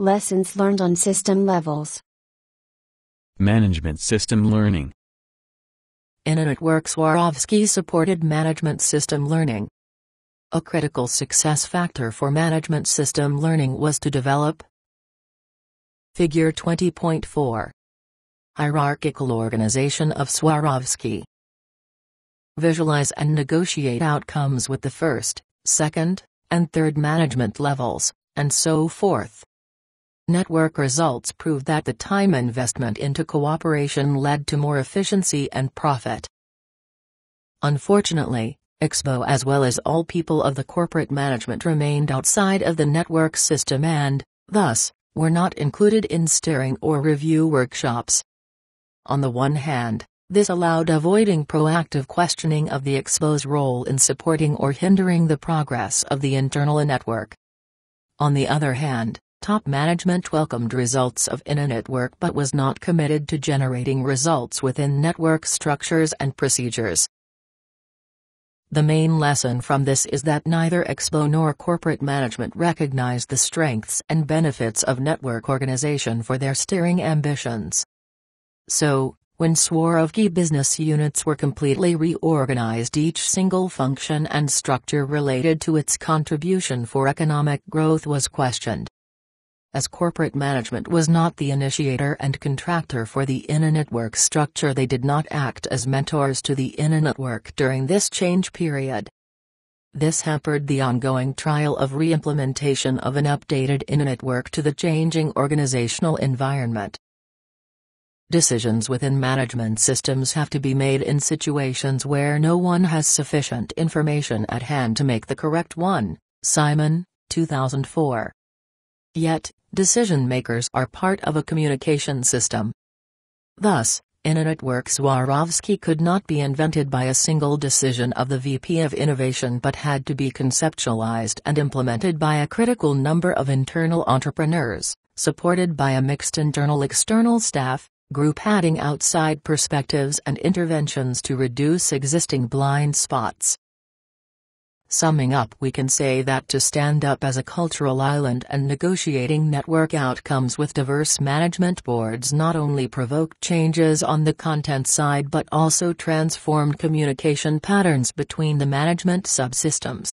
Lessons learned on system levels. Management System Learning. InnoNetwork Swarovski supported management system learning. A critical success factor for management system learning was to develop Figure 20.4 Hierarchical Organization of Swarovski Visualize and negotiate outcomes with the first, second, and third management levels, and so forth. Network results prove that the time investment into cooperation led to more efficiency and profit. Unfortunately, Expo as well as all people of the corporate management remained outside of the network system and, thus, were not included in steering or review workshops. On the one hand, this allowed avoiding proactive questioning of the Expo's role in supporting or hindering the progress of the internal network. On the other hand, Top management welcomed results of InnoNetwork but was not committed to generating results within network structures and procedures. The main lesson from this is that neither Expo nor corporate management recognize the strengths and benefits of network organization for their steering ambitions. So, when Swarovski business units were completely reorganized each single function and structure related to its contribution for economic growth was questioned as corporate management was not the initiator and contractor for the InnoNetwork structure they did not act as mentors to the InnoNetwork during this change period. This hampered the ongoing trial of re-implementation of an updated InnoNetwork to the changing organizational environment. Decisions within management systems have to be made in situations where no one has sufficient information at hand to make the correct one. Simon, 2004. Yet, decision makers are part of a communication system. Thus, InnoNetwork Swarovski could not be invented by a single decision of the VP of Innovation but had to be conceptualized and implemented by a critical number of internal entrepreneurs, supported by a mixed internal-external staff, group adding outside perspectives and interventions to reduce existing blind spots. Summing up we can say that to stand up as a cultural island and negotiating network outcomes with diverse management boards not only provoked changes on the content side but also transformed communication patterns between the management subsystems.